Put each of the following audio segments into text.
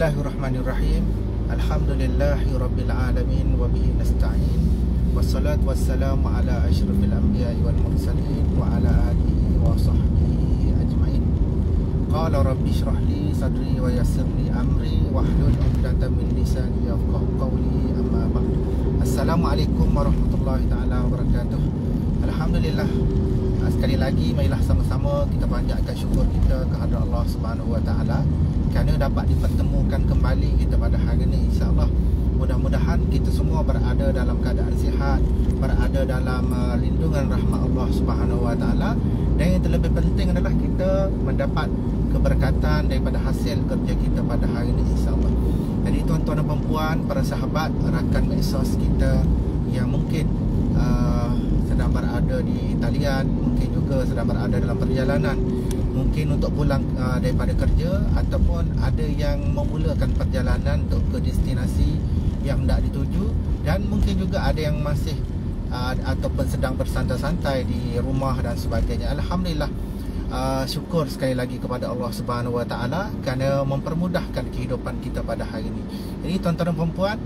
Bismillahirrahmanirrahim. Alamin wa bihi nasta'in. Wassalatu wassalamu ala asyrafil anbiya'i wal mursalin wa ala alihi wa sahbihi ajma'in. Qala rabbi shrah li sadri wa yassir li amri wahlul 'uqdatam min lisani yafqahu qawli amma ba'd. Assalamualaikum warahmatullahi taala wabarakatuh. Alhamdulillah sekali lagi marilah sama-sama kita panjatkan syukur kita kepada Allah Subhanahu Wa Taala kerana dapat dipertemukan kembali kita pada hari ini insya-Allah. Mudah-mudahan kita semua berada dalam keadaan sihat, berada dalam uh, lindungan rahmat Allah Subhanahu Wa Taala dan yang terlebih penting adalah kita mendapat keberkatan daripada hasil kerja kita pada hari ini insya-Allah. Jadi tuan-tuan dan puan para sahabat, rakan medsos kita yang mungkin uh, sedang berada di talian, juga sedang berada dalam perjalanan mungkin untuk pulang uh, daripada kerja ataupun ada yang memulakan perjalanan untuk ke destinasi yang hendak dituju dan mungkin juga ada yang masih uh, ataupun sedang bersantai-santai di rumah dan sebagainya. Alhamdulillah uh, syukur sekali lagi kepada Allah Subhanahu Wa Taala kerana mempermudahkan kehidupan kita pada hari ini. Jadi tuan-tuan dan puan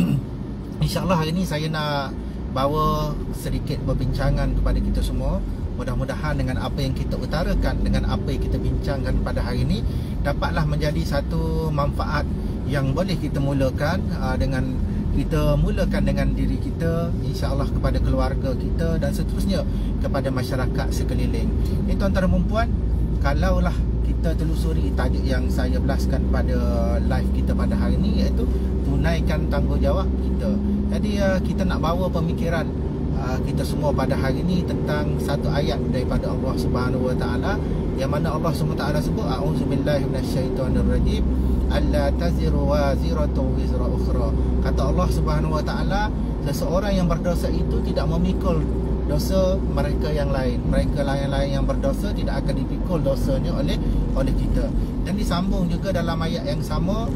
insya-Allah hari ini saya nak bawa sedikit perbincangan kepada kita semua Mudah-mudahan dengan apa yang kita utarakan Dengan apa yang kita bincangkan pada hari ini Dapatlah menjadi satu manfaat Yang boleh kita mulakan uh, Dengan kita mulakan dengan diri kita InsyaAllah kepada keluarga kita Dan seterusnya kepada masyarakat sekeliling. Ini tuan-tuan dan perempuan Kalaulah kita telusuri tajuk yang saya belaskan pada live kita pada hari ini Iaitu tunaikan tanggungjawab kita. Jadi uh, kita nak bawa pemikiran Ah, kita semua pada hari ini tentang satu ayat daripada Allah Subhanahu Wa Taala yang mana Allah Subhanahu Wa Taala sebut a'udzubillahi minasyaitonirrajim alla taziru waziratu wizra ukhra. Kata Allah Subhanahu Wa Taala seseorang yang berdosa itu tidak memikul dosa mereka yang lain. Mereka lain-lain yang berdosa tidak akan dipikul dosanya oleh oleh kita. Dan disambung juga dalam ayat yang sama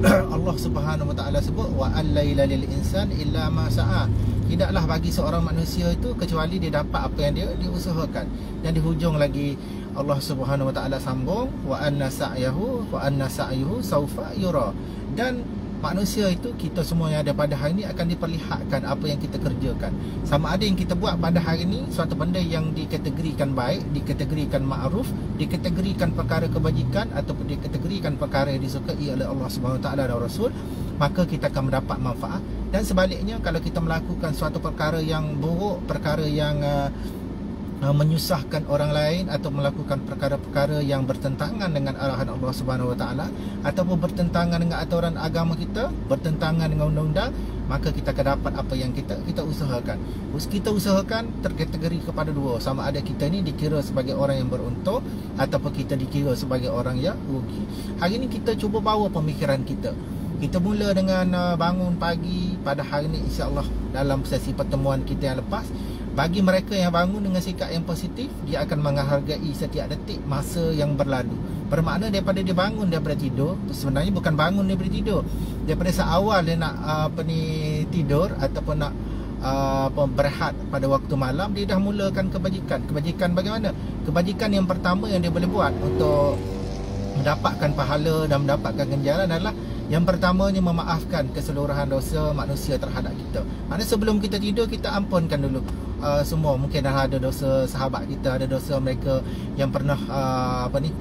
Allah Subhanahu Wa Taala sebut wa allaila lil insan illa ma sa'a tidaklah bagi seorang manusia itu kecuali dia dapat apa yang dia diusahakan dan di hujung lagi Allah Subhanahu Wa Taala sambung wa anna sa'yahu wa anna sa'yuhu saufa yura. Dan manusia itu kita semua yang ada pada hari ini akan diperlihatkan apa yang kita kerjakan. Sama ada yang kita buat pada hari ini suatu benda yang dikategorikan baik dikategorikan ma'ruf dikategorikan perkara kebajikan ataupun dikategorikan perkara yang disukai oleh Allah Subhanahu Wa Taala dan Rasul maka kita akan mendapat manfaat dan sebaliknya kalau kita melakukan suatu perkara yang buruk perkara yang uh, uh, menyusahkan orang lain atau melakukan perkara-perkara yang bertentangan dengan arahan Allah Subhanahu Wa Taala ataupun bertentangan dengan aturan agama kita bertentangan dengan undang-undang maka kita akan dapat apa yang kita kita usahakan. Kita usahakan terkategori kepada dua. Sama ada kita ni dikira sebagai orang yang beruntung ataupun kita dikira sebagai orang yang rugi. Hari ini kita cuba bawa pemikiran kita kita mula dengan uh, bangun pagi pada hari ini insya-Allah dalam sesi pertemuan kita yang lepas. Bagi mereka yang bangun dengan sikap yang positif, dia akan menghargai setiap detik masa yang berlalu. Bermakna daripada dia bangun daripada tidur, sebenarnya bukan bangun daripada tidur. Daripada seawal dia nak uh, apa ni tidur ataupun nak uh, berehat pada waktu malam, dia dah mulakan kebajikan. Kebajikan bagaimana? Kebajikan yang pertama yang dia boleh buat untuk mendapatkan pahala dan mendapatkan ganjaran adalah yang pertamanya memaafkan keseluruhan dosa manusia terhadap kita. Maksudnya sebelum kita tidur kita ampunkan dulu uh, semua. Mungkin dah ada dosa sahabat kita, ada dosa mereka yang pernah uh, apa ni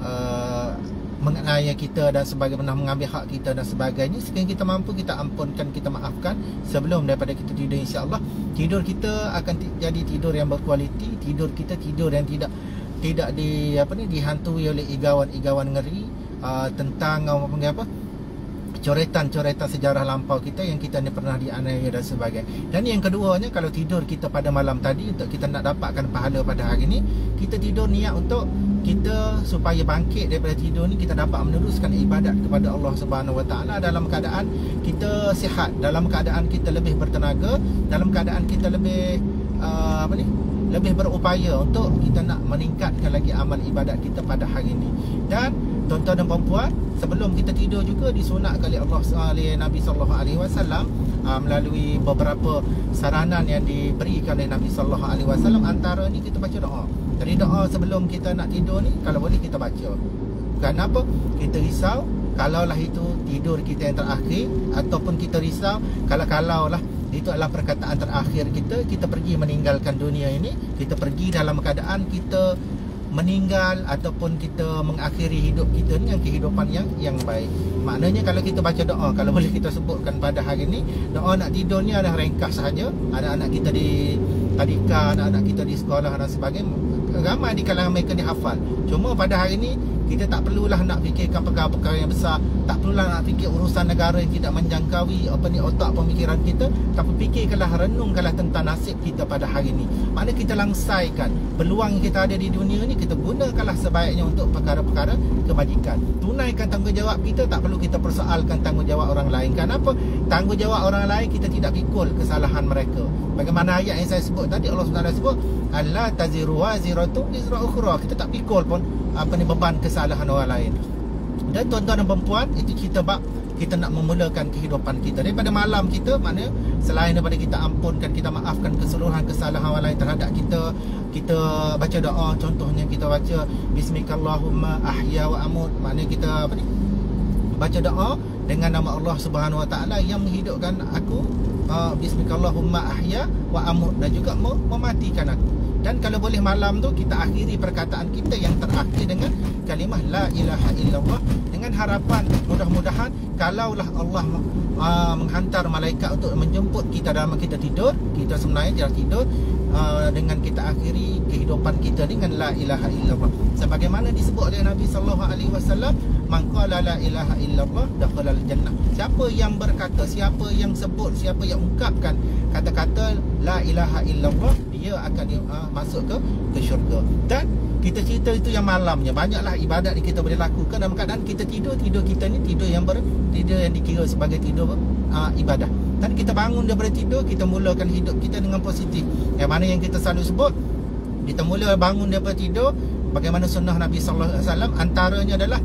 uh, menganiaya kita dan sebagainya pernah mengambil hak kita dan sebagainya. Sekiranya kita mampu kita ampunkan, kita maafkan sebelum daripada kita tidur insya-Allah. Tidur kita akan jadi tidur yang berkualiti, tidur kita tidur yang tidak tidak di apa ni dihantui oleh igawan-igawan ngeri uh, tentang apa panggil apa coretan-coretan sejarah lampau kita yang kita ni pernah dianiaya dan sebagainya. Dan yang keduanya kalau tidur kita pada malam tadi untuk kita nak dapatkan pahala pada hari ini, kita tidur niat untuk kita supaya bangkit daripada tidur ni kita dapat meneruskan ibadat kepada Allah Subhanahu Wa Taala dalam keadaan kita sihat, dalam keadaan kita lebih bertenaga, dalam keadaan kita lebih uh, apa ni? lebih berupaya untuk kita nak meningkatkan lagi amal ibadat kita pada hari ini. Dan tuan-tuan dan puan-puan, sebelum kita tidur juga disunat kali Allah oleh Nabi sallallahu alaihi wasallam ah, melalui beberapa saranan yang diberikan oleh Nabi sallallahu alaihi wasallam antara ni kita baca doa. Jadi doa sebelum kita nak tidur ni kalau boleh kita baca. Kenapa? Kita risau kalaulah itu tidur kita yang terakhir ataupun kita risau kalau-kalau lah itu adalah perkataan terakhir kita kita pergi meninggalkan dunia ini kita pergi dalam keadaan kita meninggal ataupun kita mengakhiri hidup kita yang kehidupan yang yang baik. Maknanya kalau kita baca doa, kalau boleh kita sebutkan pada hari ini, doa nak tidur ni adalah ringkas sahaja. Anak-anak kita di tadika, anak-anak kita di sekolah dan sebagainya, ramai di kalangan mereka ni hafal. Cuma pada hari ini kita tak perlulah nak fikirkan perkara-perkara yang besar. Tak perlulah nak fikir urusan negara yang tidak menjangkaui Apa ni otak pemikiran kita. Tapi fikirkanlah, renungkanlah tentang nasib kita pada hari ini Mana kita langsaikan Peluang yang kita ada di dunia ni Kita gunakanlah sebaiknya untuk perkara-perkara kebajikan Tunaikan tanggungjawab kita Tak perlu kita persoalkan tanggungjawab orang lain. Kenapa? Tanggungjawab orang lain kita tidak pikul kesalahan mereka. Bagaimana ayat yang saya sebut tadi Allah SWT sebut Allah taziru wa ziratu izra ukhra. Kita tak pikul pun apa ni beban kesalahan orang lain. Dan tuan-tuan dan perempuan, itu kita bab kita nak memulakan kehidupan kita. Daripada malam kita mana selain daripada kita ampunkan kita maafkan keseluruhan kesalahan orang lain terhadap kita kita baca doa contohnya kita baca bismikallahumma ahya wa amut. Mana kita apa ni baca doa dengan nama Allah Subhanahu wa taala yang menghidupkan aku. Uh, bismikallahumma ahya wa amut. Dan juga mematikan aku dan kalau boleh malam tu kita akhiri perkataan kita yang terakhir dengan kalimah la ilaha illallah dengan harapan mudah-mudahan kalaulah Allah uh, menghantar malaikat untuk menjemput kita dalam kita tidur, kita sebenarnya jangan tidur uh, dengan kita akhiri kehidupan kita dengan la ilaha illallah. Sebagaimana disebut oleh Nabi sallallahu alaihi wasallam, man qala la ilaha illallah dakhala jannah. Siapa yang berkata, siapa yang sebut, siapa yang ungkapkan kata-kata la ilaha illallah dia akan uh, masuk ke ke syurga. Dan kita cerita itu yang malamnya. Banyaklah ibadat yang kita boleh lakukan dalam keadaan kita tidur. Tidur kita ni tidur yang ber, tidur yang dikira sebagai tidur uh, ibadah. Dan kita bangun daripada tidur kita mulakan hidup kita dengan positif. Yang mana yang kita selalu sebut kita mula bangun daripada tidur bagaimana sunnah Nabi sallallahu alaihi wasallam antaranya adalah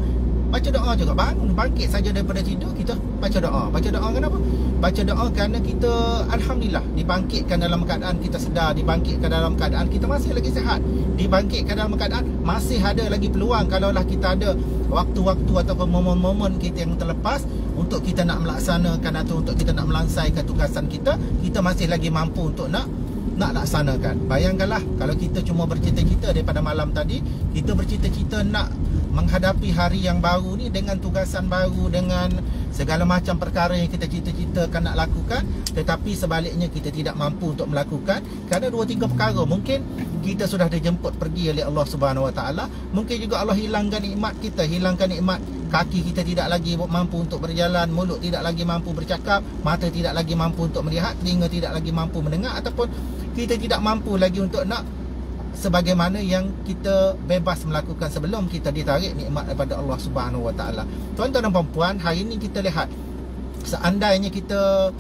baca doa juga. Bangun bangkit saja daripada tidur kita baca doa. Baca doa kenapa baca doa kerana kita alhamdulillah dibangkitkan dalam keadaan kita sedar dibangkitkan dalam keadaan kita masih lagi sihat. Dibangkitkan dalam keadaan masih ada lagi peluang kalaulah kita ada waktu-waktu ataupun momen-momen kita yang terlepas untuk kita nak melaksanakan atau untuk kita nak melansaikan tugasan kita kita masih lagi mampu untuk nak nak laksanakan. Bayangkanlah kalau kita cuma bercita-cita daripada malam tadi kita bercita-cita nak menghadapi hari yang baru ni dengan tugasan baru dengan segala macam perkara yang kita cita-citakan nak lakukan tetapi sebaliknya kita tidak mampu untuk melakukan. Kerana dua tiga perkara mungkin kita sudah dijemput pergi oleh Allah Subhanahu Wa Taala mungkin juga Allah hilangkan nikmat kita hilangkan nikmat kaki kita tidak lagi mampu untuk berjalan mulut tidak lagi mampu bercakap mata tidak lagi mampu untuk melihat telinga tidak lagi mampu mendengar ataupun kita tidak mampu lagi untuk nak sebagaimana yang kita bebas melakukan sebelum kita ditarik nikmat daripada Allah Subhanahu Wa Taala. Tuan-tuan dan puan hari ini kita lihat seandainya kita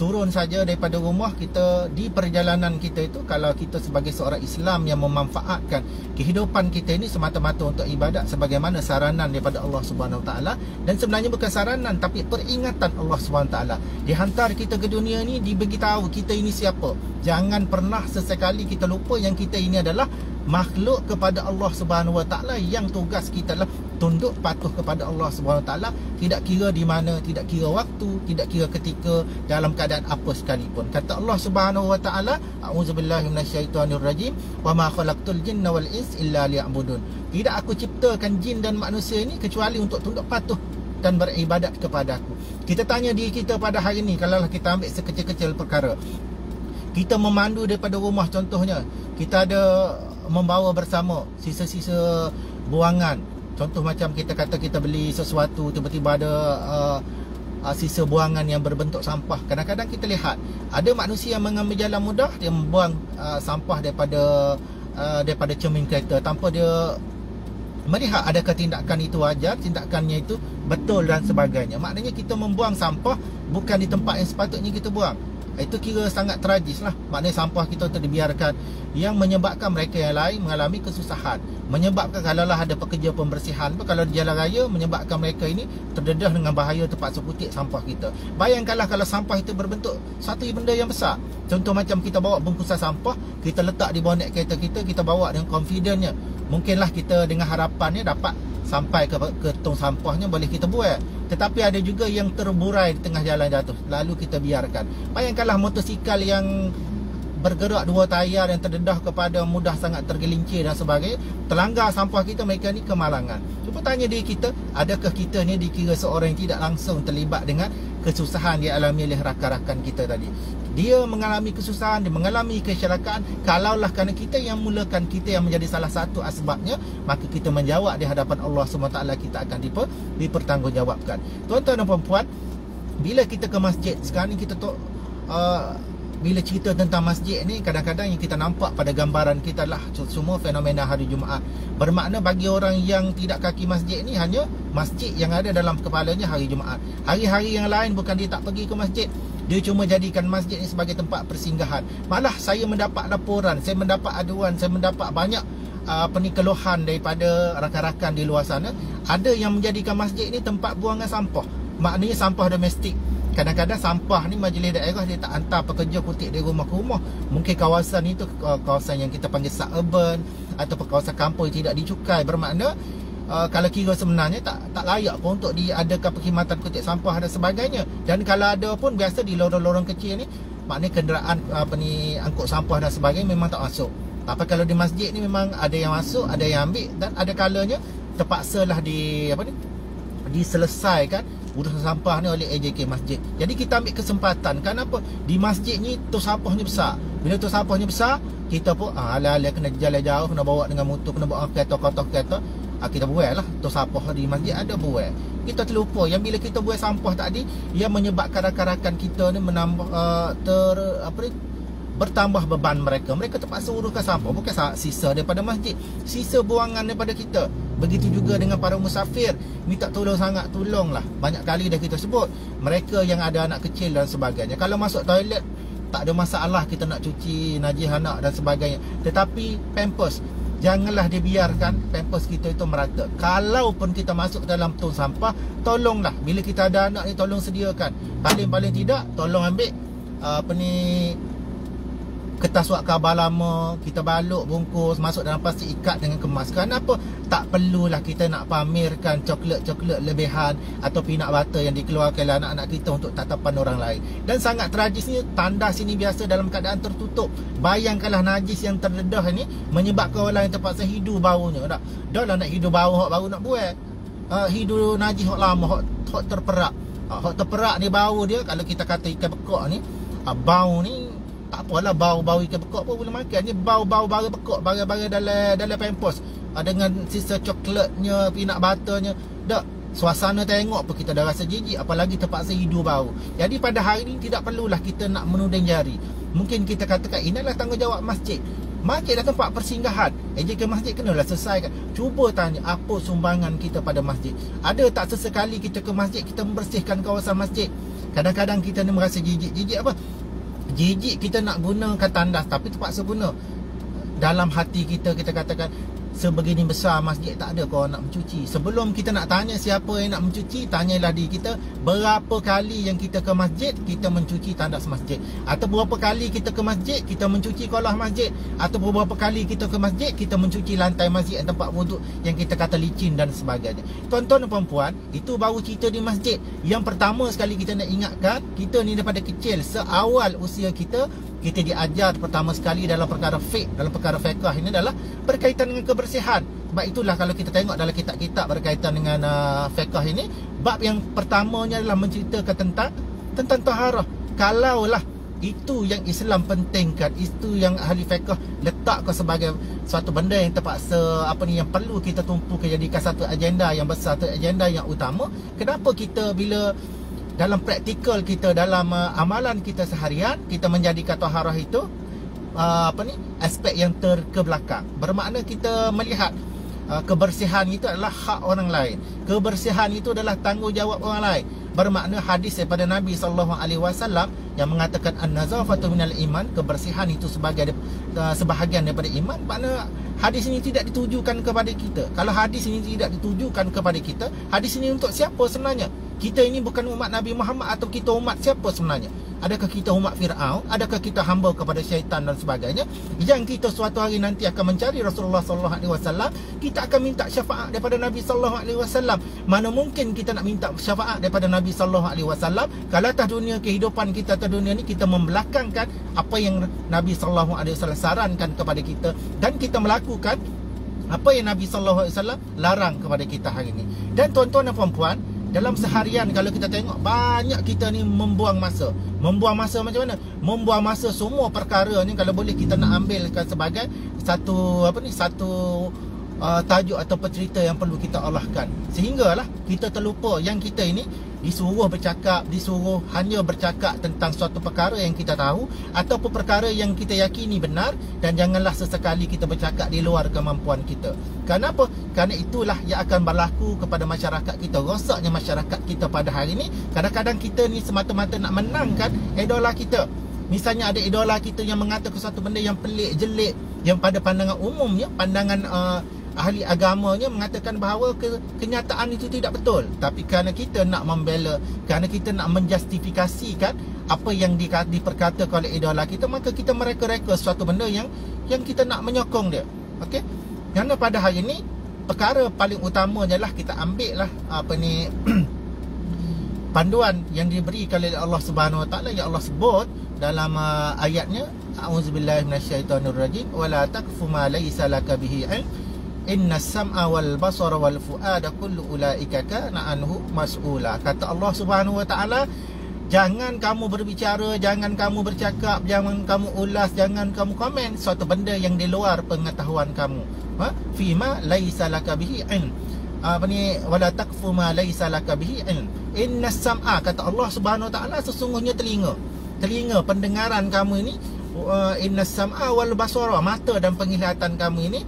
turun saja daripada rumah kita di perjalanan kita itu kalau kita sebagai seorang Islam yang memanfaatkan kehidupan kita ini semata-mata untuk ibadat sebagaimana saranan daripada Allah Subhanahu taala dan sebenarnya bukan saranan tapi peringatan Allah Subhanahu taala. Dihantar kita ke dunia ini diberitahu kita ini siapa. Jangan pernah sesekali kita lupa yang kita ini adalah makhluk kepada Allah Subhanahu Wa Taala yang tugas kita adalah tunduk patuh kepada Allah Subhanahu Taala tidak kira di mana tidak kira waktu tidak kira ketika dalam keadaan apa sekalipun. Kata Allah Subhanahu Wa Taala auzubillahi minasyaitonirrajim wa ma khalaqtul jinna wal ins illa liya'budun. Tidak aku ciptakan jin dan manusia ini kecuali untuk tunduk patuh dan beribadat kepada aku. Kita tanya diri kita pada hari ini kalau kita ambil sekecil-kecil perkara. Kita memandu daripada rumah contohnya kita ada membawa bersama sisa-sisa buangan contoh macam kita kata kita beli sesuatu tiba-tiba ada uh, uh, sisa buangan yang berbentuk sampah. Kadang-kadang kita lihat ada manusia yang mengambil jalan mudah dia membuang uh, sampah daripada uh, daripada cermin kereta tanpa dia melihat adakah tindakan itu wajar tindakannya itu betul dan sebagainya. Maknanya kita membuang sampah bukan di tempat yang sepatutnya kita buang itu kira sangat tragis lah. Maknanya sampah kita tu dibiarkan. Yang menyebabkan mereka yang lain mengalami kesusahan. Menyebabkan kalaulah ada pekerja pembersihan pun kalau di jalan raya menyebabkan mereka ini terdedah dengan bahaya tempat seputik sampah kita. Bayangkanlah kalau sampah itu berbentuk satu benda yang besar. Contoh macam kita bawa bungkusan sampah kita letak di bonet kereta kita kita bawa dengan confidentnya. Mungkinlah kita dengan harapannya dapat sampai ke, ke tong sampahnya boleh kita buat. Tetapi ada juga yang terburai di tengah jalan jatuh lalu kita biarkan. Bayangkanlah motosikal yang bergerak dua tayar yang terdedah kepada mudah sangat tergelincir dan sebagainya terlanggar sampah kita mereka ni kemalangan. Cuba tanya diri kita adakah kita ni dikira seorang yang tidak langsung terlibat dengan kesusahan yang alami oleh rakan-rakan kita tadi dia mengalami kesusahan dia mengalami kesyarakat kalaulah kerana kita yang mulakan kita yang menjadi salah satu asbabnya maka kita menjawab di hadapan Allah SWT kita akan diper, dipertanggungjawabkan. Tuan-tuan dan puan-puan bila kita ke masjid sekarang ni kita tu uh, bila cerita tentang masjid ni kadang-kadang yang kita nampak pada gambaran kita lah semua fenomena hari Jumaat. Bermakna bagi orang yang tidak kaki masjid ni hanya masjid yang ada dalam kepalanya hari Jumaat. Hari-hari yang lain bukan dia tak pergi ke masjid dia cuma jadikan masjid ni sebagai tempat persinggahan. Malah saya mendapat laporan saya mendapat aduan saya mendapat banyak uh, apa ni keluhan daripada rakan-rakan di luar sana. Ada yang menjadikan masjid ni tempat buangan sampah. Maknanya sampah domestik. Kadang-kadang sampah ni majlis daerah dia tak hantar pekerja kutip dari rumah ke rumah. Mungkin kawasan itu kawasan yang kita panggil suburban atau kawasan kampung yang tidak dicukai. Bermakna uh, kalau kira sebenarnya tak tak layak pun untuk diadakan perkhidmatan kutip sampah dan sebagainya. Dan kalau ada pun biasa di lorong-lorong kecil ni maknanya kenderaan apa ni angkut sampah dan sebagainya memang tak masuk. Apa kalau di masjid ni memang ada yang masuk, ada yang ambil dan ada kalanya terpaksalah di apa ni diselesaikan urusan sampah ni oleh AJK Masjid. Jadi kita ambil kesempatan. Kenapa? Di masjid ni tu sampahnya besar. Bila tu sampahnya besar, kita pun ah, ala-ala kena jalan jauh, kena bawa dengan motor, kena bawa kereta, kotor kereta. Ah, kita buat lah. Tu sampah di masjid ada buat. Kita terlupa yang bila kita buat sampah tadi, ia menyebabkan rakan-rakan kita ni menambah uh, ter apa ni bertambah beban mereka. Mereka terpaksa uruskan sampah bukan sisa daripada masjid, sisa buangan daripada kita. Begitu juga dengan para musafir, minta tolong sangat tolonglah. Banyak kali dah kita sebut, mereka yang ada anak kecil dan sebagainya. Kalau masuk toilet tak ada masalah kita nak cuci najis anak dan sebagainya. Tetapi pampers Janganlah dibiarkan pampers kita itu merata. Kalaupun kita masuk dalam tong sampah Tolonglah. Bila kita ada anak ni tolong sediakan. Paling-paling tidak Tolong ambil uh, Apa ni kertas surat khabar lama kita balut bungkus masuk dalam plastik ikat dengan kemas. Kenapa tak perlulah kita nak pamerkan coklat-coklat lebihan atau peanut butter yang dikeluarkan oleh anak-anak kita untuk tatapan orang lain. Dan sangat tragisnya tandas ini biasa dalam keadaan tertutup. Bayangkanlah najis yang terdedah ini menyebabkan orang yang terpaksa hidu baunya tak? Dah lah nak hidu bau hok baru nak buat. Uh, hidu najis hok lama hok, hok terperak. Uh, hok terperak ni bau dia kalau kita kata ikan bekok ni uh, bau ni tak apalah bau-bau ikan bekok pun boleh makan ni bau-bau barang bekok barang-barang dalam dalam pampers uh, dengan sisa coklatnya peanut butternya. Dak suasana tengok pun kita dah rasa jijik apalagi terpaksa hidup bau. Jadi pada hari ini tidak perlulah kita nak menuding jari. Mungkin kita katakan inilah tanggungjawab masjid. Masjid adalah tempat persinggahan. AJK masjid kenalah selesaikan. Cuba tanya apa sumbangan kita pada masjid? Ada tak sesekali kita ke masjid Kita membersihkan kawasan masjid? Kadang-kadang kita ni merasa jijik. Jijik apa? Jijik kita nak gunakan tandas tapi terpaksa guna. Dalam hati kita kita katakan sebegini besar masjid tak ada kau nak mencuci. Sebelum kita nak tanya siapa yang nak mencuci tanyalah diri kita berapa kali yang kita ke masjid kita mencuci tandas masjid. Atau berapa kali kita ke masjid kita mencuci kolah masjid. Atau berapa kali kita ke masjid kita mencuci lantai masjid dan tempat wuduk yang kita kata licin dan sebagainya. Tuan-tuan dan puan itu baru cerita di masjid. Yang pertama sekali kita nak ingatkan kita ni daripada kecil seawal usia kita kita diajar pertama sekali dalam perkara fiqh dalam perkara fiqh ini adalah berkaitan dengan kebersihan. Sebab itulah kalau kita tengok dalam kitab-kitab berkaitan dengan uh, fiqh ini bab yang pertamanya adalah menceritakan tentang tentang taharah. Kalaulah itu yang Islam pentingkan itu yang ahli fiqh letakkan sebagai satu benda yang terpaksa apa ni yang perlu kita tumpukan jadikan satu agenda yang besar satu agenda yang utama kenapa kita bila dalam praktikal kita dalam uh, amalan kita seharian kita menjadikan taharah itu uh, apa ni aspek yang terkebelakang. Bermakna kita melihat uh, kebersihan itu adalah hak orang lain. Kebersihan itu adalah tanggungjawab orang lain. Bermakna hadis daripada Nabi sallallahu alaihi wasallam yang mengatakan an-nazafatu minal iman kebersihan itu sebagai uh, sebahagian daripada iman. Makna hadis ini tidak ditujukan kepada kita. Kalau hadis ini tidak ditujukan kepada kita hadis ini untuk siapa sebenarnya kita ini bukan umat Nabi Muhammad atau kita umat siapa sebenarnya? Adakah kita umat Fir'aun? Adakah kita hamba kepada syaitan dan sebagainya? Yang kita suatu hari nanti akan mencari Rasulullah wasallam, kita akan minta syafaat daripada Nabi wasallam. Mana mungkin kita nak minta syafaat daripada Nabi wasallam kalau atas dunia kehidupan kita atas dunia ni kita membelakangkan apa yang Nabi wasallam sarankan kepada kita dan kita melakukan apa yang Nabi wasallam larang kepada kita hari ini. Dan tuan-tuan dan puan-puan, dalam seharian kalau kita tengok banyak kita ni membuang masa. Membuang masa macam mana? Membuang masa semua perkara ni kalau boleh kita nak ambilkan sebagai satu apa ni satu uh, tajuk atau cerita yang perlu kita olahkan. Sehinggalah kita terlupa yang kita ini disuruh bercakap, disuruh hanya bercakap tentang suatu perkara yang kita tahu ataupun perkara yang kita yakini benar dan janganlah sesekali kita bercakap di luar kemampuan kita. Kenapa? Kerana itulah yang akan berlaku kepada masyarakat kita. Rosaknya masyarakat kita pada hari ini, kadang-kadang kita ni semata-mata nak menangkan idola kita. Misalnya ada idola kita yang mengatakan sesuatu benda yang pelik, jelek, yang pada pandangan umumnya, pandangan uh, ahli agamanya mengatakan bahawa ke, kenyataan itu tidak betul. Tapi kerana kita nak membela kerana kita nak menjustifikasikan apa yang di, diperkatakan oleh idola kita maka kita mereka-reka suatu benda yang yang kita nak menyokong dia. Okey? Kerana pada hari ini perkara paling utama ialah kita ambil lah apa ni panduan yang diberikan oleh Allah Subhanahu Wa Taala. Yang Allah sebut dalam uh, ayatnya auzubillahi minasyaitonirrajim wala taqfu ma laysa laka bihi ilm Inna sam'a wal basara wal fu'ada kullu ulaika kana anhu mas'ula. Kata Allah Subhanahu wa taala, jangan kamu berbicara, jangan kamu bercakap, jangan kamu ulas, jangan kamu komen suatu benda yang di luar pengetahuan kamu. Ha? Fima laisa laka bihi ilm. Apa ni wala taqfu ma laisa laka bihi ilm. Inna sam'a kata Allah Subhanahu wa taala sesungguhnya telinga. Telinga pendengaran kamu ini uh, inna sam'a wal basara mata dan penglihatan kamu ini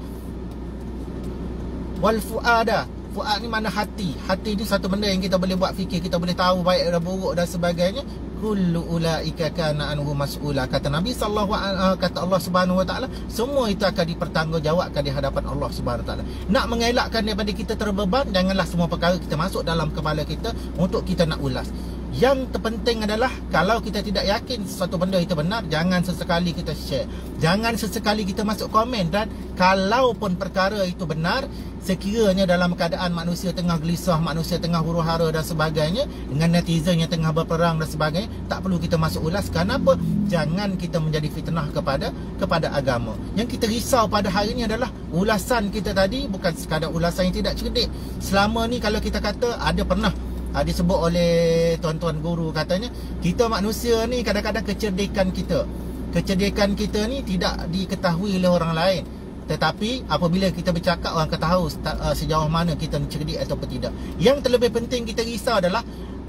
wal fuada fuad ni mana hati. Hati ni satu benda yang kita boleh buat fikir kita boleh tahu baik dan buruk dan sebagainya. Kullu ulaika kana anhu mas'ula. Kata Nabi sallallahu alaihi kata Allah Subhanahu wa taala semua itu akan dipertanggungjawabkan di hadapan Allah Subhanahu wa taala. Nak mengelakkan daripada kita terbeban janganlah semua perkara kita masuk dalam kepala kita untuk kita nak ulas yang terpenting adalah kalau kita tidak yakin sesuatu benda itu benar, jangan sesekali kita share. Jangan sesekali kita masuk komen dan kalaupun perkara itu benar, sekiranya dalam keadaan manusia tengah gelisah, manusia tengah huru-hara dan sebagainya, dengan netizen yang tengah berperang dan sebagainya, tak perlu kita masuk ulas. Kenapa? Jangan kita menjadi fitnah kepada kepada agama. Yang kita risau pada hari ini adalah ulasan kita tadi bukan sekadar ulasan yang tidak cerdik. Selama ni kalau kita kata ada pernah uh, disebut oleh tuan-tuan guru katanya kita manusia ni kadang-kadang kecerdikan kita. Kecerdikan kita ni tidak diketahui oleh orang lain. Tetapi apabila kita bercakap orang akan tahu uh, sejauh mana kita cerdik atau tidak. Yang terlebih penting kita risau adalah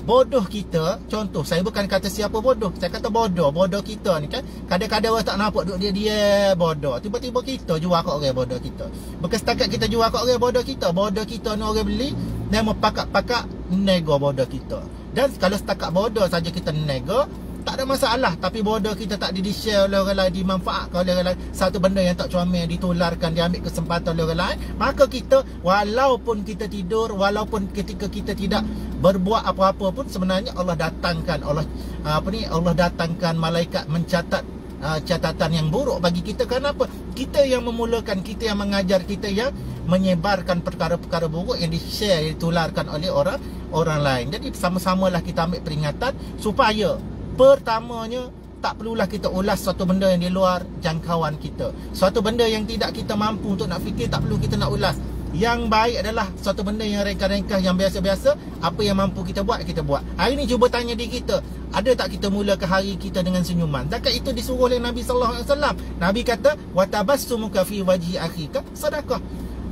bodoh kita contoh saya bukan kata siapa bodoh saya kata bodoh bodoh kita ni kan. Kadang-kadang orang tak nampak duduk dia dia bodoh. Tiba-tiba kita jual kat orang bodoh kita. Bukan setakat kita jual kat orang bodoh kita bodoh kita ni orang beli nama pakak-pakak nego bodoh kita. Dan kalau setakat bodoh saja kita nego tak ada masalah. Tapi bodoh kita tak di-share oleh orang lain dimanfaatkan oleh orang lain. Satu benda yang tak comel ditularkan diambil kesempatan oleh orang lain maka kita walaupun kita tidur walaupun ketika kita tidak berbuat apa-apa pun sebenarnya Allah datangkan Allah apa ni Allah datangkan malaikat mencatat uh, catatan yang buruk bagi kita kenapa kita yang memulakan kita yang mengajar kita yang menyebarkan perkara-perkara buruk yang di-share ditularkan oleh orang orang lain jadi sama-samalah kita ambil peringatan supaya Pertamanya tak perlulah kita ulas suatu benda yang di luar jangkauan kita. Suatu benda yang tidak kita mampu untuk nak fikir tak perlu kita nak ulas. Yang baik adalah suatu benda yang ringkas-ringkas yang biasa-biasa, apa yang mampu kita buat kita buat. Hari ni cuba tanya diri kita, ada tak kita mulakan hari kita dengan senyuman? Dekat itu disuruh oleh Nabi sallallahu alaihi wasallam. Nabi kata, "Wa tabassumuka fi wajhi akhika sadaqah."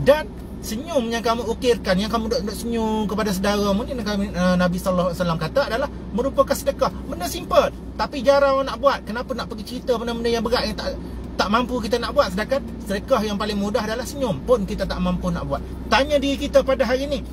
Dan senyum yang kamu ukirkan yang kamu duduk, senyum kepada saudara mu ni uh, Nabi sallallahu alaihi wasallam kata adalah merupakan sedekah benda simple tapi jarang nak buat kenapa nak pergi cerita benda-benda yang berat yang tak tak mampu kita nak buat sedangkan sedekah yang paling mudah adalah senyum pun kita tak mampu nak buat. Tanya diri kita pada hari ini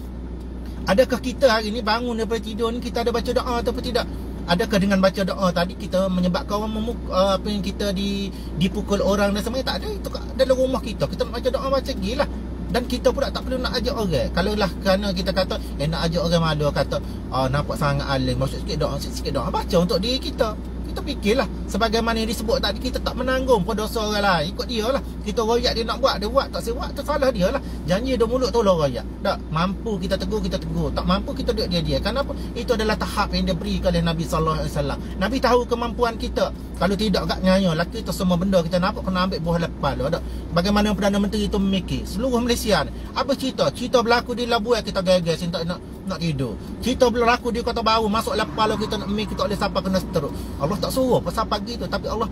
adakah kita hari ini bangun daripada tidur ni kita ada baca doa atau tidak? Adakah dengan baca doa tadi kita menyebabkan orang memuk, uh, apa yang kita di dipukul orang dan semuanya tak ada itu dalam rumah kita. Kita baca doa baca gilah dan kita pula tak perlu nak ajak orang. Kalau lah kerana kita kata eh nak ajak orang malu kata oh, nampak sangat alim. Maksud sikit doa sikit doa. Baca untuk diri kita kita fikirlah sebagaimana yang disebut tadi kita tak menanggung pada dosa orang lain. Ikut dia lah. Kita royak dia nak buat dia buat. Tak sebuat tu salah dia lah. Janji dia mulut tolong royak. Tak mampu kita tegur kita tegur. Tak mampu kita duduk dia dia kenapa? Itu adalah tahap yang diberi oleh Nabi sallallahu alaihi wasallam. Nabi tahu kemampuan kita. Kalau tidak kat nyaya laki tu semua benda kita nampak kena ambil buah lepas tu. Ada bagaimana Perdana Menteri itu memikir. Seluruh Malaysia ni. Apa cerita? Cerita berlaku di Labuan kita gagal tak nak nak tidur. Kita berlaku di kota baru masuk lepas lalu kita nak mi kita oleh siapa kena stroke. Allah tak suruh pasal pagi tu tapi Allah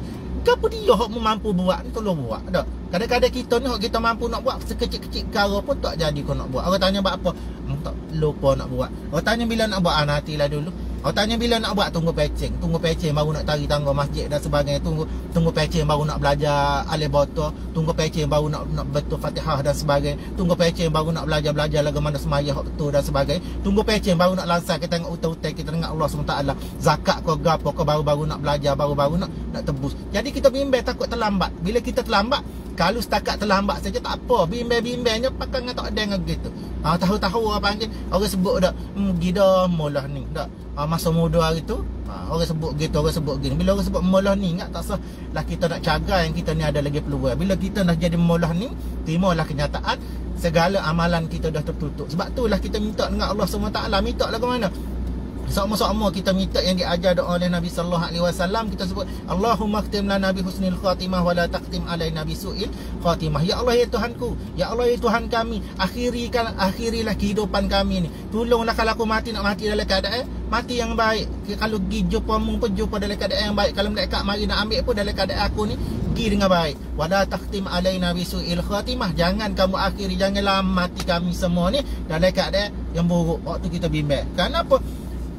apa dia hok mampu buat ni tolong buat. Ada. Kadang-kadang kita ni hok kita mampu nak buat sekecil-kecil perkara pun tak jadi kau nak buat. Orang tanya buat apa? Hmm, tak lupa nak buat. Orang tanya bila nak buat anatilah dulu. Kau tanya bila nak buat tunggu pecing, tunggu pecing baru nak tarik tangga masjid dan sebagainya, tunggu tunggu pecing baru nak belajar alif bata, tunggu pecing baru nak nak betul Fatihah dan sebagainya, tunggu pecing baru nak belajar-belajar lagu mana semaya betul dan sebagainya, tunggu pecing baru nak lansar kita tengok utai-utai kita dengar Allah SWT zakat kau gapo kau baru-baru nak belajar, baru-baru nak nak tebus. Jadi kita bimbang takut terlambat. Bila kita terlambat, kalau setakat terlambat saja tak apa. Bimbang-bimbangnya pakai dengan tak ada dengan gitu. Ha, tahu-tahu orang panggil. Orang sebut dah. Hmm, gida mulah ni. Tak. Ha, masa muda hari tu. Ha, orang sebut gitu. Orang sebut gini. Bila orang sebut mulah ni. Ingat tak sah. Lah kita nak cagai yang kita ni ada lagi peluang. Bila kita nak jadi mulah ni. Timalah kenyataan. Segala amalan kita dah tertutup. Sebab tu lah kita minta dengan Allah SWT. Minta lah ke mana? Sama-sama kita minta yang diajar doa oleh Nabi sallallahu alaihi wasallam kita sebut Allahumma khtim lana bi husnil khatimah wa la taqtim alaina bi su'il khatimah. Ya Allah ya Tuhanku ya Allah ya Tuhan kami akhirikan akhirilah kehidupan kami ni. Tolonglah kalau aku mati nak mati dalam keadaan mati yang baik. Kalau pergi jumpa mung pun jumpa dalam keadaan yang baik. Kalau mereka mari nak ambil pun dalam keadaan aku ni pergi dengan baik. Wala taqtim alaina bi su'il khatimah. Jangan kamu akhiri janganlah mati kami semua ni dalam keadaan yang buruk waktu kita bimbang. Kenapa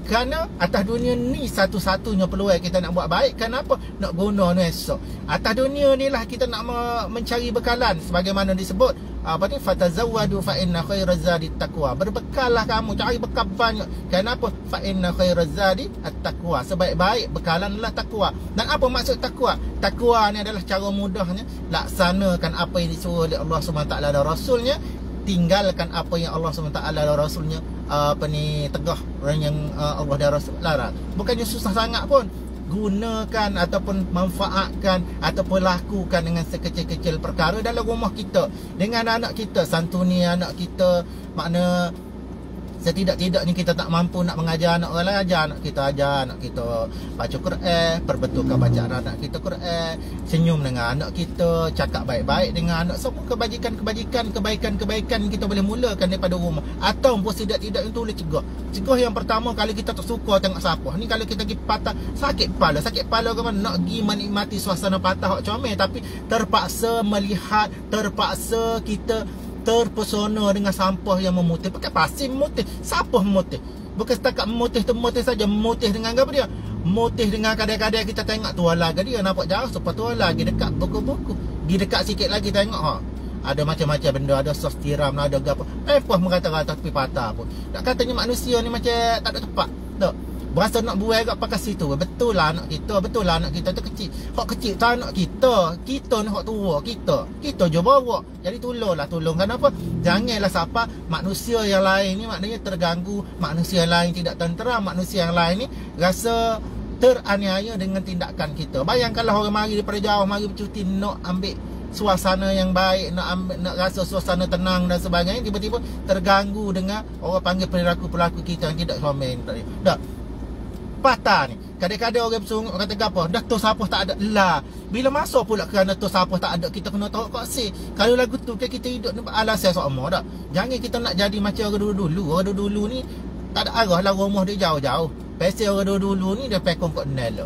kerana atas dunia ni satu-satunya peluang kita nak buat baik Kenapa? Nak guna ni esok. Atas dunia ni lah kita nak mencari bekalan Sebagaimana disebut apa ni? Fatazawwadu fa inna khairaz zadi taqwa. Berbekallah kamu cari bekal banyak. Kenapa fa inna khairaz zadi at-taqwa. Sebaik-baik bekalanlah takwa dan apa maksud takwa takwa ni adalah cara mudahnya laksanakan apa yang disuruh oleh Allah SWT dan rasulnya. Tinggalkan apa yang Allah SWT dan rasulnya uh, apa ni tegah orang yang uh, Allah dan Rasul larang. Bukannya susah sangat pun gunakan ataupun manfaatkan ataupun lakukan dengan sekecil-kecil perkara dalam rumah kita dengan anak kita santuni anak kita makna Setidak-tidaknya kita tak mampu nak mengajar anak orang lain Ajar anak kita ajar Anak kita baca Quran Perbetulkan bacaan anak kita Quran Senyum dengan anak kita Cakap baik-baik dengan anak. Semua kebajikan-kebajikan Kebaikan-kebaikan kita boleh mulakan daripada rumah. Atau pun tidak-tidak itu boleh cegah. Cegah yang pertama Kalau kita tak suka tengok siapa. Ni kalau kita pergi patah Sakit kepala. Sakit kepala ke mana? Nak pergi menikmati suasana patah Comel. Tapi terpaksa melihat Terpaksa kita terpesona dengan sampah yang memutih. Pakai pasir memutih siapa memutih. Bukan setakat memutih tu memutih saja memutih dengan apa dia? Memutih dengan kadang-kadang kita tengok tu lagi dia? Nampak jauh sebab tu lagi dekat buku-buku. Di dekat sikit lagi tengok ha. Ada macam-macam benda ada sos tiram ada apa eh puas mengata-kata tepi patah pun. Nak katanya manusia ni macam tak ada tepat tak Berasa nak buai kat pakai situ. Betul lah anak kita Betul lah anak kita. Tu kecil. Hak kecil tak anak kita. Kita ni hak tua Kita. Kita je bawa. Jadi tolonglah Tolong kenapa Janganlah siapa Manusia yang lain ni. Maknanya terganggu. Manusia yang lain tidak tentera. Manusia yang lain ni Rasa teraniaya dengan tindakan kita. Bayangkanlah orang mari daripada jauh Mari bercuti Nak ambil suasana yang baik nak ambil, nak rasa suasana tenang dan sebagainya tiba-tiba terganggu dengan orang panggil perilaku-perilaku kita yang tidak komen. Tak patah ni. Kadang-kadang orang bersungguh kata apa Dah tu siapa tak ada? Lah. Bila masuk pula kerana tu siapa tak ada? Kita kena tahu kok si Kalau lagu tu kan kita hidup ni alasan sama tak? Jangan kita nak jadi macam orang dulu-dulu. Orang dulu-dulu ni Tak ada arah lah rumah dia jauh-jauh. Pasal orang dulu-dulu ni dia pekong kot nelo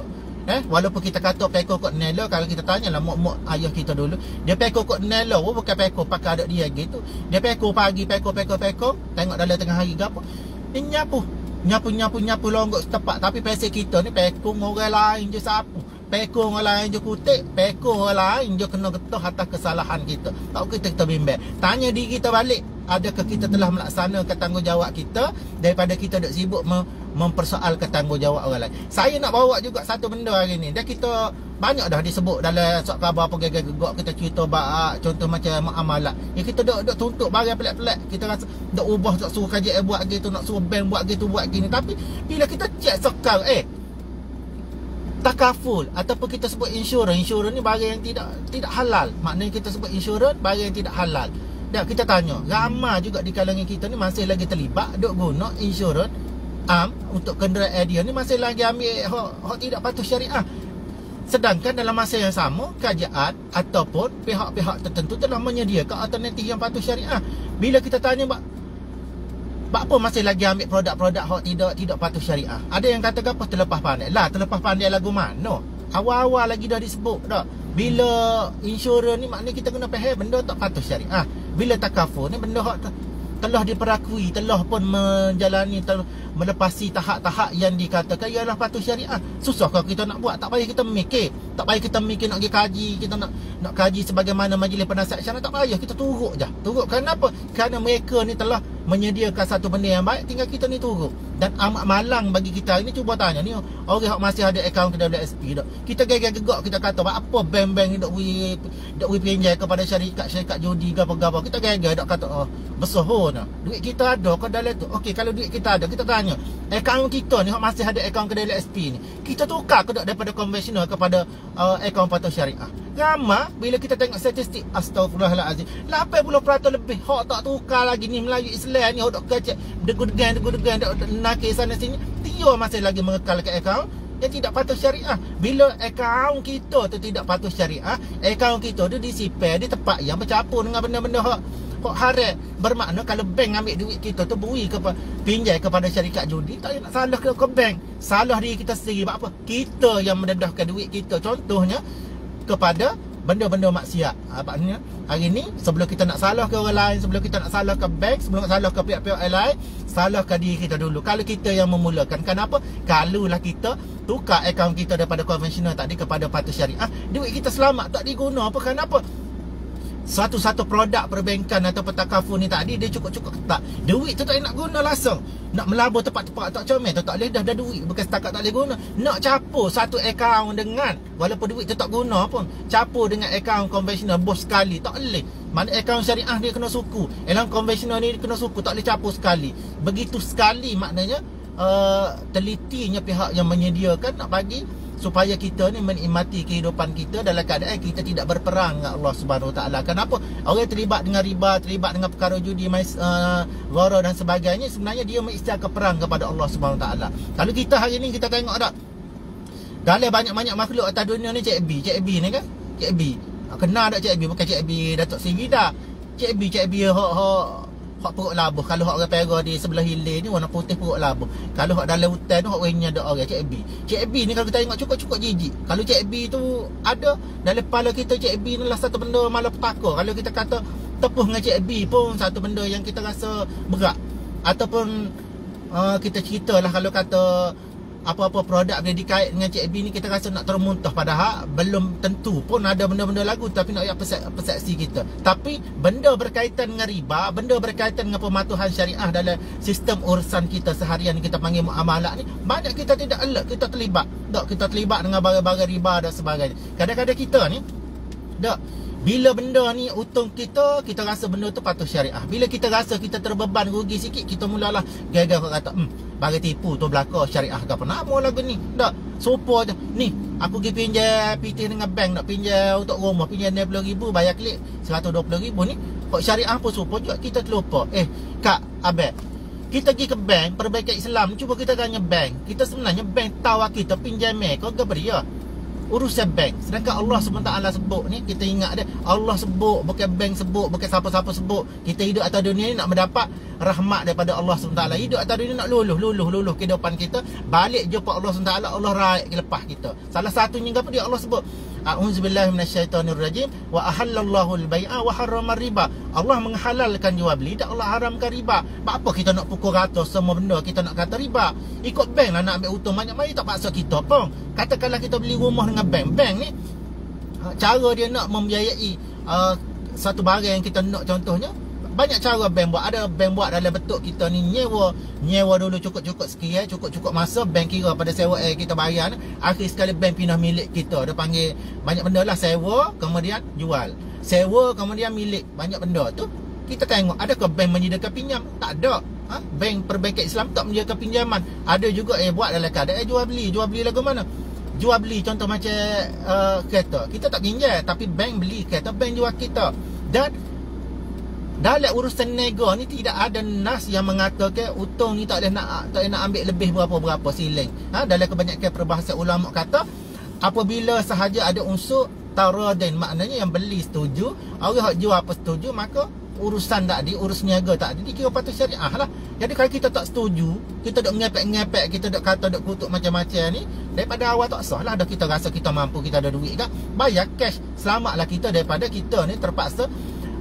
Eh, walaupun kita kata pekong kot nelo Kalau kita tanya lah mak-mak ayah kita dulu Dia pekong kot nelo oh, Bukan pekong pakai adat dia gitu. Dia pekong pagi, pekong, pekong, pekong Tengok dalam tengah hari ke apa Dia nyapu nyapu-nyapu-nyapu longgok setepak tapi pesek kita ni pekong orang lain je sapu. Pekong orang lain je kutik. Pekong orang lain je kena getah atas kesalahan kita. Tak kita kita bimbang tanya diri kita balik. Adakah kita telah melaksanakan tanggungjawab kita? Daripada kita duk sibuk mem- mempersoalkan tanggungjawab orang lain. Saya nak bawa juga satu benda hari ni. Dan kita banyak dah disebut dalam surat khabar apa gegak kita cerita bab contoh macam muamalah. Ya kita duk duk tuntut barang pelik-pelik. Kita rasa duk ubah tak suruh kajian buat gitu, nak suruh bank buat gitu, buat gini. Tapi bila kita cek sekarang eh takaful ataupun kita sebut insurans insurans ni barang yang tidak tidak halal maknanya kita sebut insurans barang yang tidak halal dan kita tanya ramai juga di kalangan kita ni masih lagi terlibat duk guna insurans am untuk kenderaan dia ni masih lagi ambil hak, hak tidak patuh syariah sedangkan dalam masa yang sama kerajaan ataupun pihak-pihak tertentu telah menyediakan alternatif yang patuh syariah bila kita tanya Sebab apa masih lagi ambil produk-produk hak tidak tidak patuh syariah? Ada yang kata apa terlepas pandai. Lah terlepas pandai lagu mana? Awal-awal lagi dah disebut dah. Bila insurans ni maknanya kita kena faham benda tak patuh syariah. Bila takafur ni benda hak telah diperakui, telah pun menjalani melepasi tahap-tahap yang dikatakan ialah patuh syariah. Susah kalau kita nak buat, tak payah kita mikir. Tak payah kita mikir nak pergi kaji, kita nak nak kaji sebagaimana majlis penasihat syariah, tak payah kita turut je. Turut kenapa? Kerana mereka ni telah menyediakan satu benda yang baik, tinggal kita ni turut. Dan amat malang bagi kita ini cuba tanya ni orang yang masih ada akaun ke WSP dak. Kita gegak-gegak kita kata apa bank-bank ni dak wi dak wi pinjam kepada syarikat-syarikat judi ke apa-apa. Kita gegak dak kata oh besar nah. Duit kita ada ke dalam tu. Okey kalau duit kita ada kita tanya. Akaun kita ni masih ada akaun ke WSP ni. Kita tukar ke daripada konvensional kepada uh, akaun patuh syariah. Ramah bila kita tengok statistik Astagfirullahaladzim 80% lebih Hak tak tukar lagi ni Melayu Islam ni Hak tak kacak Degu-degan Degu-degan Nakir sana sini Dia masih lagi mengekalkan akaun Yang tidak patuh syariah Bila akaun kita tu tidak patuh syariah Akaun kita tu disipir Di tempat yang bercampur Dengan benda-benda hak Hak harat Bermakna kalau bank ambil duit kita tu Beri kepada Pinjai kepada syarikat judi Tak nak salah ke, ke bank Salah diri kita sendiri Sebab apa? Kita yang mendedahkan duit kita Contohnya kepada benda-benda maksiat. Maknanya hari ni sebelum kita nak salah ke orang lain, sebelum kita nak salah ke bank, sebelum nak salah ke pihak-pihak lain, salahkan diri kita dulu. Kalau kita yang memulakan, kenapa? Kalaulah kita tukar akaun kita daripada konvensional tadi kepada patuh syariah, duit kita selamat tak diguna apa kenapa? Satu-satu produk perbankan atau petakafur ni tadi dia cukup-cukup ketat. Duit tu tak nak guna langsung. Nak melabur tempat-tempat tak comel tu tak boleh dah dah duit bukan setakat tak boleh guna. Nak capur satu akaun dengan walaupun duit tu tak guna pun capur dengan akaun konvensional bos sekali tak boleh. Mana akaun syariah dia kena suku. Akaun konvensional ni kena suku tak boleh capur sekali. Begitu sekali maknanya uh, telitinya pihak yang menyediakan nak bagi supaya kita ni menikmati kehidupan kita dalam keadaan kita tidak berperang dengan Allah Subhanahu Wa Taala. Kenapa? Orang terlibat dengan riba, terlibat dengan perkara judi, mais uh, dan sebagainya sebenarnya dia mengisytiharkan perang kepada Allah Subhanahu Wa Taala. Kalau kita hari ni kita tengok tak dalam banyak-banyak makhluk atas dunia ni Cik B, Cik B ni kan? Cik B. Kenal tak Cik B? Bukan Cik B Datuk Sri dah. Cik B, Cik B hok hok hak perut labuh. Kalau hak orang pera di sebelah hilir ni warna putih perut labuh. Kalau hak dalam hutan tu hak warna ada orang cik B cik B ni kalau kita tengok cukup-cukup jijik. Kalau cik B tu ada dalam kepala kita cik B ni lah satu benda malah petaka kalau kita kata tepuh dengan cik B pun satu benda yang kita rasa berat. Ataupun uh, kita ceritalah kalau kata apa-apa produk bila dikait dengan Cik B ni kita rasa nak termuntah padahal belum tentu pun ada benda-benda lagu tapi nak persepsi, persepsi kita. Tapi benda berkaitan dengan riba benda berkaitan dengan pematuhan syariah dalam sistem urusan kita seharian kita panggil muamalah ni banyak kita tidak alert kita terlibat. Tak kita terlibat dengan barang-barang riba dan sebagainya. Kadang-kadang kita ni tak bila benda ni untung kita, kita rasa benda tu patuh syariah. Bila kita rasa kita terbeban rugi sikit, kita mulalah gagal kata, hmm, bagi tipu tu belaka syariah ke apa. Nama lagu ni. Tak. Sopo je. Ni, aku pergi pinjam PT dengan bank nak pinjam untuk rumah. Pinjam RM60,000, bayar klik RM120,000 ni. Kok syariah pun sopo juga. Kita terlupa. Eh, Kak, Abel. Kita pergi ke bank, perbaikan Islam. Cuba kita tanya bank. Kita sebenarnya bank tahu kita pinjam mereka ke beria urusan bank. Sedangkan Allah SWT sebut ni kita ingat dia Allah sebut bukan bank sebut bukan siapa-siapa sebut kita hidup atas dunia ni nak mendapat rahmat daripada Allah SWT hidup atas dunia nak luluh luluh luluh kehidupan kita. Balik jumpa Allah SWT Allah raik lepas kita. Salah satunya apa dia Allah sebut? A'udzubillahi minasyaitonirrajim. Wa ahallallahu al-bai'a wa harrama riba. Allah menghalalkan jual beli dan Allah haramkan riba. Apa kita nak pukul rata semua benda kita nak kata riba? Ikut bank lah nak ambil hutang banyak mari tak paksa kita pun. Katakanlah kita beli rumah dengan bank. Bank ni ha, cara dia nak membiayai uh, satu barang yang kita nak contohnya banyak cara bank buat ada bank buat dalam bentuk kita ni nyewa nyewa dulu cukup-cukup sekian cukup-cukup masa bank kira pada sewa air kita bayar akhir sekali bank pindah milik kita dia panggil banyak benda lah sewa kemudian jual sewa kemudian milik banyak benda tu kita tengok adakah bank menyediakan pinjam? Tak ada. Ha? bank perbankan Islam tak menyediakan pinjaman. Ada juga eh buat dalam keadaan eh jual beli jual beli lagu mana? Jual beli contoh macam uh, kereta. Kita tak pinjam tapi bank beli kereta bank jual kita dan dalam urusan nego ni tidak ada nas yang mengatakan utang ni tak boleh nak tak nak ambil lebih berapa-berapa siling. Ha? Dalam kebanyakan perbahasan ulama kata apabila sahaja ada unsur taradin maknanya yang beli setuju, orang hak jual apa setuju maka urusan tak di urus niaga tak di dikira patut syariah lah. Jadi kalau kita tak setuju, kita dok ngepek-ngepek, kita dok kata dok kutuk macam-macam ni, daripada awal tak sah lah dah kita rasa kita mampu, kita ada duit kan. Bayar cash, selamatlah kita daripada kita ni terpaksa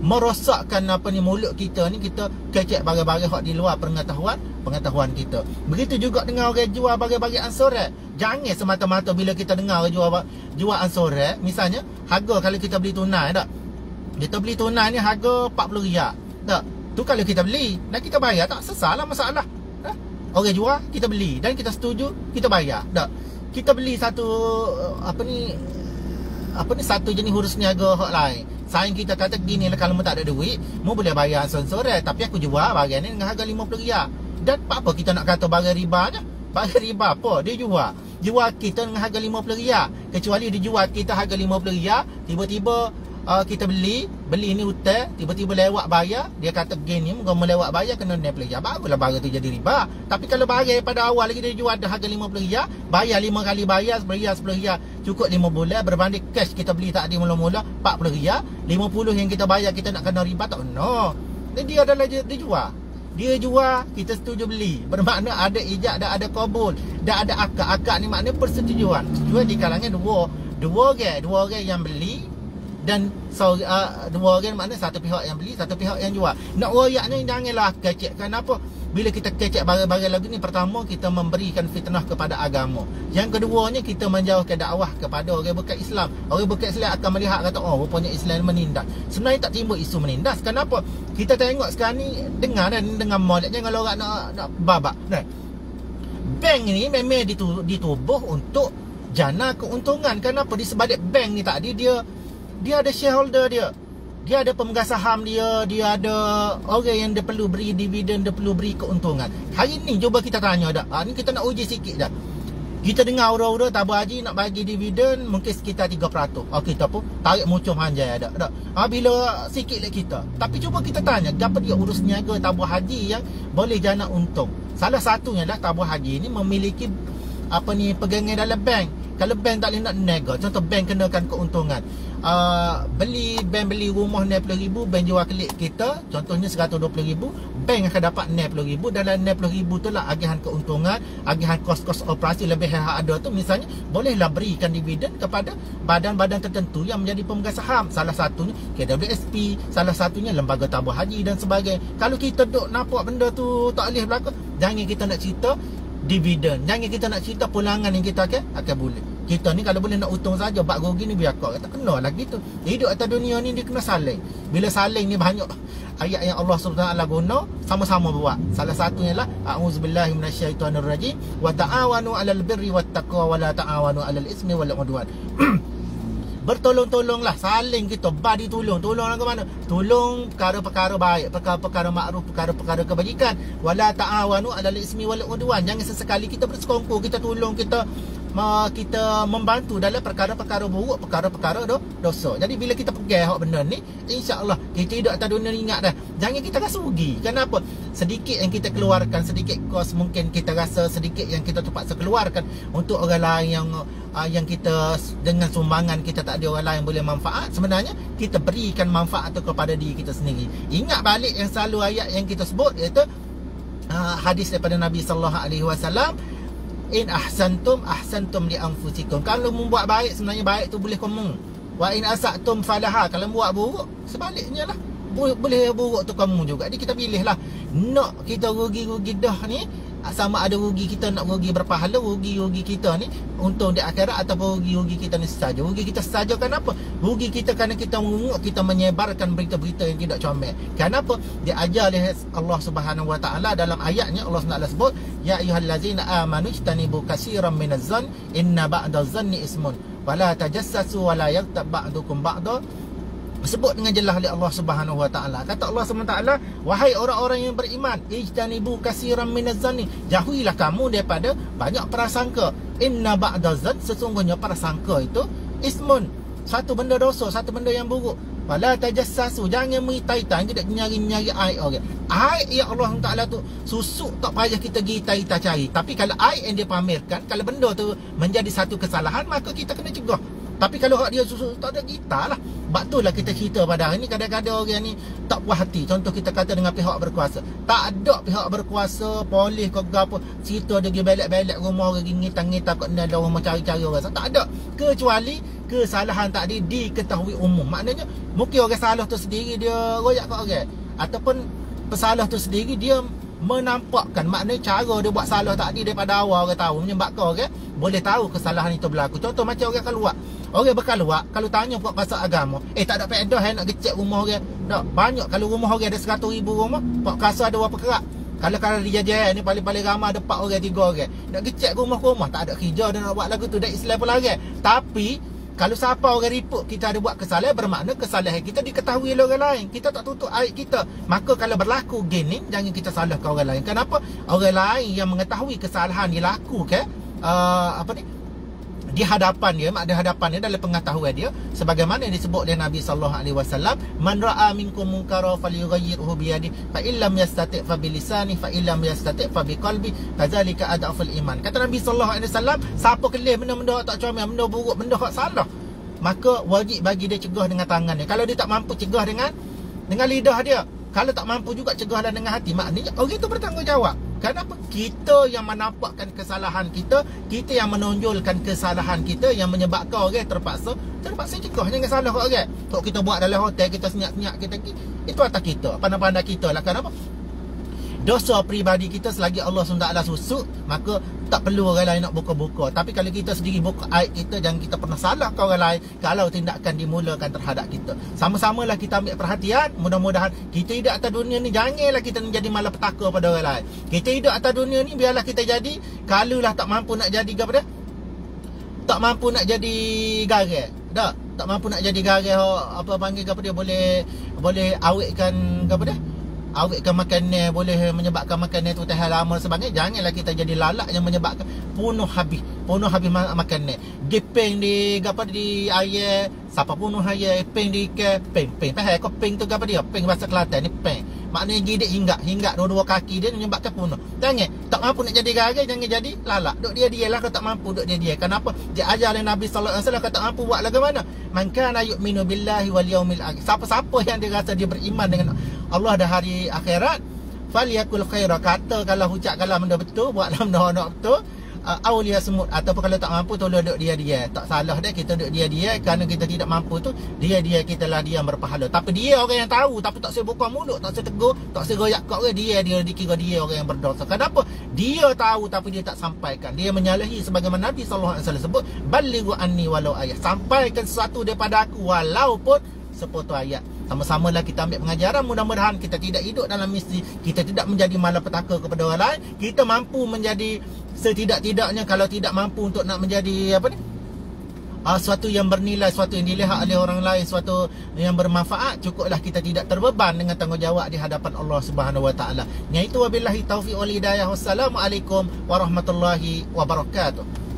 merosakkan apa ni mulut kita ni kita kecek bagai-bagai hak di luar pengetahuan pengetahuan kita. Begitu juga dengan orang jual bagai-bagai ansoret. Jangan semata-mata bila kita dengar orang jual jual ansoret, misalnya harga kalau kita beli tunai tak. Kita beli tunai ni harga 40 riyal. Tak. Tu kalau kita beli dan kita bayar tak sesalah masalah. Tak? Orang jual kita beli dan kita setuju kita bayar. Tak. Kita beli satu apa ni apa ni satu jenis huruf niaga hak lain. Saing kita kata gini lah kalau mu tak ada duit, mu boleh bayar sensor tapi aku jual barang ni dengan harga 50 riyal. Dan apa apa kita nak kata barang riba je? Barang riba apa? Dia jual. Jual kita dengan harga 50 riyal. Kecuali dia jual kita harga 50 riyal, tiba-tiba uh, kita beli beli ni hutang tiba-tiba lewat bayar dia kata gini muka melewat bayar kena naik pelajar. Barulah barang tu jadi riba. Tapi kalau bayar pada awal lagi dia jual harga 50 riyal bayar 5 kali bayar 10 riyal 10 riyal cukup 5 bulan berbanding cash kita beli tak ada mula-mula 40 riyal 50 yang kita bayar kita nak kena riba tak? No. Dan dia adalah dia, dia jual. Dia jual kita setuju beli. Bermakna ada ijak dan ada kabul dan ada akad akad ni maknanya persetujuan. Jual di kalangan dua dua orang dua orang yang beli dan so, uh, dua orang mana satu pihak yang beli satu pihak yang jual. Nak royak ni janganlah kecek kenapa bila kita kecek barang-barang lagu ni pertama kita memberikan fitnah kepada agama. Yang keduanya kita menjauhkan dakwah kepada orang bukan Islam. Orang bukan Islam akan melihat kata oh rupanya Islam menindas. Sebenarnya tak timbul isu menindas. Kenapa? Kita tengok sekarang ni dengar dan dengan molek jangan orang nak, nak babak. Nah, bank ni memang ditubuh untuk jana keuntungan. Kenapa? Di sebalik bank ni tadi dia dia ada shareholder dia. Dia ada pemegang saham dia dia ada orang yang dia perlu beri dividen dia perlu beri keuntungan. Hari ni cuba kita tanya dah. Ha, ni kita nak uji sikit dah. Kita dengar ura-ura tabur haji nak bagi dividen mungkin sekitar 3% okey kita pun tarik mucum hanjai ada tak ha, bila sikit lagi kita. Tapi cuba kita tanya apa dia urus niaga tabur haji yang boleh jana untung? Salah satunya adalah tabur haji ni memiliki apa ni pegangan dalam bank kalau bank tak boleh nak nego contoh bank kenakan keuntungan. Uh, beli bank beli rumah RM60,000 bank jual kelik kita contohnya RM120,000 bank akan dapat RM60,000 dalam RM60,000 tu lah agihan keuntungan agihan kos-kos operasi lebih yang ada tu. Misalnya bolehlah berikan dividen kepada badan-badan tertentu yang menjadi pemegang saham. Salah satunya KWSP salah satunya lembaga tabur haji dan sebagainya. Kalau kita duk nampak benda tu tak boleh berlaku jangan kita nak cerita dividen jangan kita nak cerita pulangan yang kita akan akan boleh kita ni kalau boleh nak untung saja bak rugi ni biar kau tak kena lah gitu. Hidup atas dunia ni dia kena saling bila saling ni banyak ayat yang Allah SWT guna sama-sama buat. Salah satunya lah a'udzubillahi minasyaitonirrajim. Wa ta'awanu 'alal birri wat taqwa wa la ta'awanu 'alal ismi wal 'udwan. Bertolong-tolonglah saling kita badi tolong. Tolong ke mana? Tolong perkara-perkara baik perkara-perkara makruf perkara-perkara kebajikan. Wala ta'awanu 'alal ismi wal 'udwan. Jangan sesekali kita bersekongkol kita tolong kita kita membantu dalam perkara-perkara buruk, perkara-perkara do, dosa. Jadi bila kita pegang hak benda ni, insya-Allah kita hidup atas dunia ni ingat dah. Jangan kita rasa rugi. Kenapa? Sedikit yang kita keluarkan, sedikit kos mungkin kita rasa sedikit yang kita terpaksa keluarkan untuk orang lain yang uh, yang kita dengan sumbangan kita tak ada orang lain boleh manfaat. Sebenarnya kita berikan manfaat tu kepada diri kita sendiri. Ingat balik yang selalu ayat yang kita sebut iaitu uh, hadis daripada Nabi sallallahu alaihi wasallam In ahsantum ahsantum li anfusikum. Kalau membuat baik sebenarnya baik tu boleh kamu. Wa in asatum falaha. Kalau buat buruk sebaliknya lah. Boleh buruk tu kamu juga. Jadi kita pilih lah. Nak kita rugi-rugi dah ni. Sama ada rugi kita nak rugi berpahala rugi-rugi kita ni untung di akhirat ataupun rugi-rugi kita ni saja. Rugi kita saja kenapa rugi kita kerana kita mengunguk kita menyebarkan berita-berita yang tidak comel. Kenapa? Dia ajar oleh Allah Subhanahu Wa Taala dalam ayatnya Allah SWT sebut ya ayyuhallazina amanu istanibu kaseeran minaz-zann inna ba'daz-zanni ismun. Wala tajassasu wala yaghtab ba'dukum ba'da sebut dengan jelas oleh Allah Subhanahu Wa Taala. Kata Allah Subhanahu Wa Taala, wahai orang-orang yang beriman, ijtanibu kaseeran minaz-zanni. Jauhilah kamu daripada banyak prasangka. Inna ba'daz-zann sesungguhnya prasangka itu ismun. Satu benda dosa, satu benda yang buruk. Wala tajassasu, jangan mengitai-tai, tidak nyari-nyari air orang. Air ya Allah Taala tu susuk tak payah kita pergi tai-tai cari. Tapi kalau air yang dia pamerkan, kalau benda tu menjadi satu kesalahan, maka kita kena cegah. Tapi kalau hak dia susu tak ada kita lah. Sebab tu lah kita cerita pada hari ni kadang-kadang orang ni tak puas hati. Contoh kita kata dengan pihak berkuasa. Tak ada pihak berkuasa, polis ke apa. Cerita dia pergi belak-belak rumah orang pergi ngitang-ngitang kat ada orang cari-cari orang. Tak ada. Kecuali kesalahan tadi diketahui umum. Maknanya mungkin orang salah tu sendiri dia royak kat orang. Ataupun pesalah tu sendiri dia menampakkan maknanya cara dia buat salah tadi daripada awal orang tahu menyebabkan orang okay? boleh tahu kesalahan itu berlaku contoh macam orang keluar Orang berkeluar Kalau tanya buat pasal agama Eh tak ada faedah eh, Nak kecek rumah orang Tak banyak Kalau rumah orang ada 100 ribu rumah Pak kasar ada berapa kerak kalau kalau dia jajan ni paling-paling ramai ada 4 orang 3 orang. Nak kecek rumah-rumah tak ada kerja dia nak buat lagu tu dah Islam pun lagi. Tapi kalau siapa orang report kita ada buat kesalahan bermakna kesalahan kita diketahui oleh orang lain. Kita tak tutup aib kita. Maka kalau berlaku gini jangan kita salahkan orang lain. Kenapa? Orang lain yang mengetahui kesalahan dia laku ke uh, apa ni? Di hadapan dia mak di hadapan dia dalam pengetahuan dia sebagaimana yang disebut oleh Nabi sallallahu alaihi wasallam man ra'a minkum munkara falyughayyirhu bi yadi fa illam yastati' fa bi lisani fa illam yastati' fa bi qalbi kadzalika adaful iman. Kata Nabi sallallahu alaihi wasallam siapa kelih benda-benda tak comel benda buruk benda hak salah. Maka wajib bagi dia cegah dengan tangan dia. Kalau dia tak mampu cegah dengan dengan lidah dia kalau tak mampu juga cegahlah dengan hati maknanya orang itu bertanggungjawab Kenapa kita yang menampakkan kesalahan kita Kita yang menonjolkan kesalahan kita Yang menyebabkan orang terpaksa? Terpaksa cekah Jangan salah orang. Kalau kita buat dalam hotel Kita senyap-senyap kita Itu atas kita Pandang-pandang kita lah. Kenapa dosa pribadi kita selagi Allah SWT susuk maka tak perlu orang lain nak buka-buka. Tapi kalau kita sendiri buka aib kita jangan kita pernah salah ke orang lain kalau tindakan dimulakan terhadap kita. Sama-samalah kita ambil perhatian. Mudah-mudahan kita hidup atas dunia ni janganlah kita menjadi malapetaka pada orang lain. Kita hidup atas dunia ni biarlah kita jadi kalau lah tak mampu nak jadi apa dia? Tak mampu nak jadi gagal dah tak mampu nak jadi gagal apa panggil apa dia boleh boleh awetkan apa dia awetkan makanan boleh menyebabkan makanan tu tahan lama sebagainya. Janganlah kita jadi lalak yang menyebabkan punuh habis punuh habis makanan. Gepeng di apa di air siapa punuh air peng di ke peng peng. Peng kau peng tu apa dia? Peng bahasa Kelantan ni peng maknanya gidik hingga hingga dua-dua kaki dia menyebabkan punuh jangan. Tak mampu nak jadi gagal jangan jadi lalak. Duk dia dia lah kalau tak mampu duk dia dia. Kenapa? Dia ajar oleh Nabi sallallahu alaihi wasallam kata mampu buat lagu mana? Man kana yu'minu billahi wal yaumil akhir. Siapa-siapa yang dia rasa dia beriman dengan Allah dah hari akhirat falyakul khaira. Kata kalau ucap kalau benda betul buat benda nak betul uh, awliya semut ataupun kalau tak mampu tolong duduk dia dia tak salah dia kita duduk dia dia kerana kita tidak mampu tu dia dia kita lah dia yang berpahala. Tapi dia orang yang tahu tapi tak saya buka mulut tak saya tegur tak saya goyak kat orang dia dia dikira dia orang yang berdosa. Kenapa? Dia tahu tapi dia tak sampaikan. Dia menyalahi sebagaimana Nabi sallallahu alaihi wasallam sebut balighu anni walau ayat sampaikan sesuatu daripada aku walaupun sepotong ayat sama-samalah kita ambil pengajaran mudah-mudahan kita tidak hidup dalam misi kita tidak menjadi malapetaka kepada orang lain kita mampu menjadi setidak-tidaknya kalau tidak mampu untuk nak menjadi apa ni uh, suatu yang bernilai suatu yang dilihat oleh orang lain suatu yang bermanfaat cukuplah kita tidak terbeban dengan tanggungjawab di hadapan Allah Subhanahu Wa Taala. Yang itu wabillahi taufiq wal hidayah. Wassalamualaikum warahmatullahi wabarakatuh.